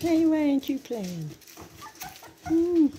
Hey, why aren't you playing? Mm.